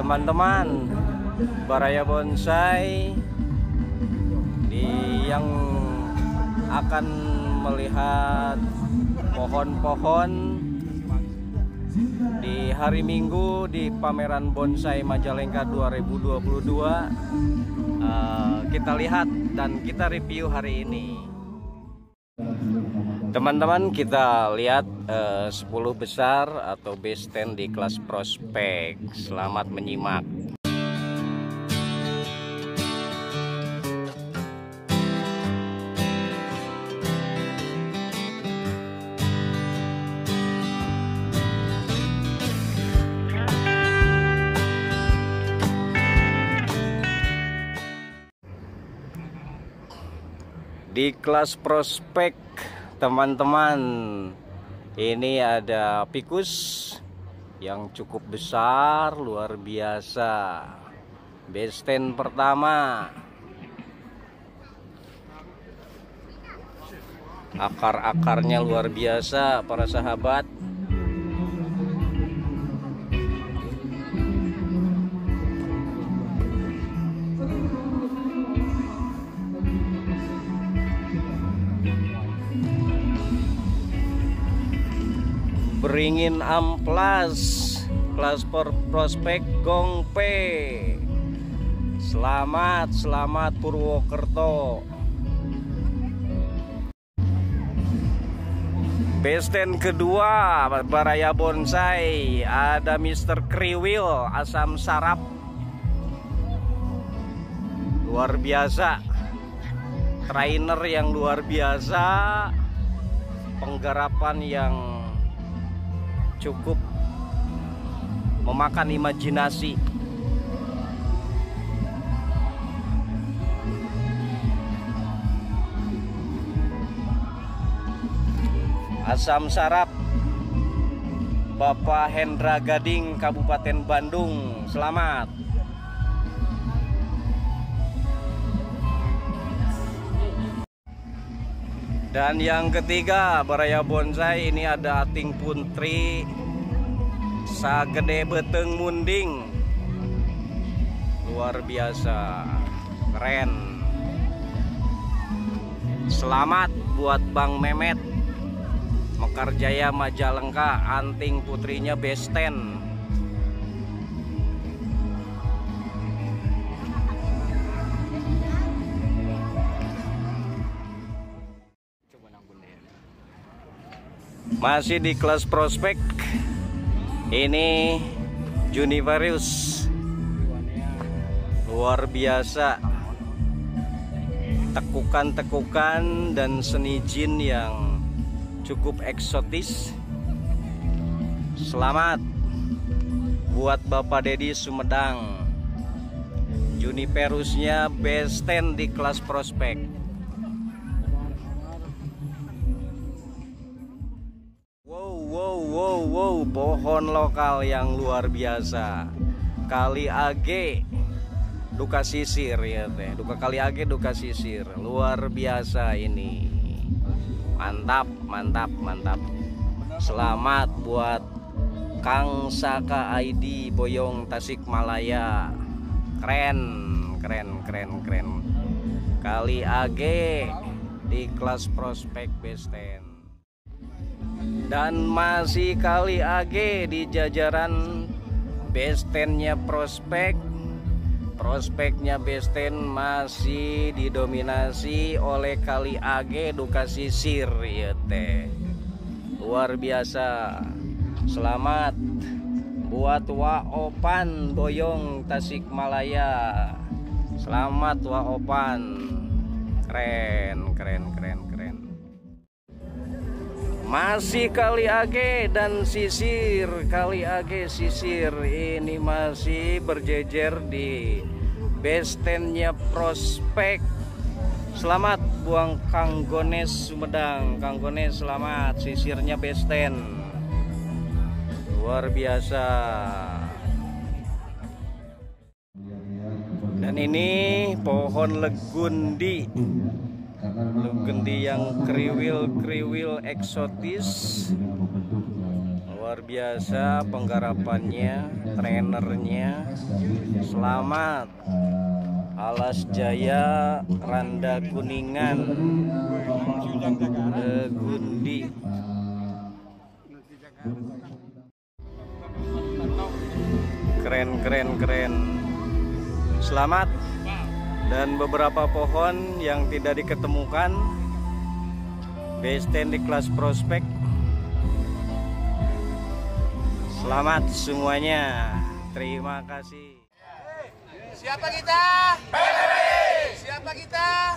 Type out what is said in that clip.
teman-teman Baraya Bonsai di yang akan melihat pohon-pohon di hari Minggu di pameran bonsai Majalengka 2022 uh, kita lihat dan kita review hari ini. Teman-teman kita lihat uh, 10 besar atau base 10 di kelas prospek. Selamat menyimak di kelas prospek teman-teman ini ada pikus yang cukup besar luar biasa. Besten pertama. Akar-akarnya luar biasa para sahabat beringin amplas kelas prospek gongpe. Selamat selamat Purwokerto. Besten kedua Baraya Bonsai ada Mr. Kriwil asam sarap. Luar biasa. Trainer yang luar biasa. Penggarapan yang cukup memakan imajinasi. Asam Sarap Bapak Hendra Gading Kabupaten Bandung. Selamat Dan yang ketiga Baraya Bonsai ini ada ating puntri Sagede beteng munding. Luar biasa Keren. Selamat buat Bang Memet. Mekarjaya Majalengka Anting putrinya Besten Masih di kelas prospek. Ini Junivarius Luar biasa. Tekukan-tekukan dan seni jin yang cukup eksotis. Selamat Buat Bapak Dedi Sumedang. Juniperusnya best 10 di kelas prospek wow pohon lokal yang luar biasa. Kali age duka sisir ya teh. Duka kali age duka sisir. Luar biasa ini. Mantap mantap mantap. Selamat buat Kang Saka ID Boyong Tasikmalaya. Keren keren keren keren. Kali age di kelas prospek besten dan masih kali AG di jajaran bestennya prospek. Prospeknya besten masih didominasi oleh kali AG duka sisir ya teh. Luar biasa. Selamat buat Waopan Boyong Tasikmalaya. Selamat Waopan keren keren keren keren masih kali age dan sisir kali age sisir. Ini masih berjejer di bestennya prospek. Selamat buang Kang Gones Sumedang. Kang Gones selamat. Sisirnya besten luar biasa. Dan ini pohon legundi Lugendi yang kriwil-kriwil eksotis Luar biasa penggarapannya Trenernya Selamat Alas Jaya Randa Kuningan Legundi Keren keren keren Selamat dan beberapa pohon yang tidak diketemukan stand di kelas prospek Selamat semuanya Terima kasih Siapa kita? Siapa kita?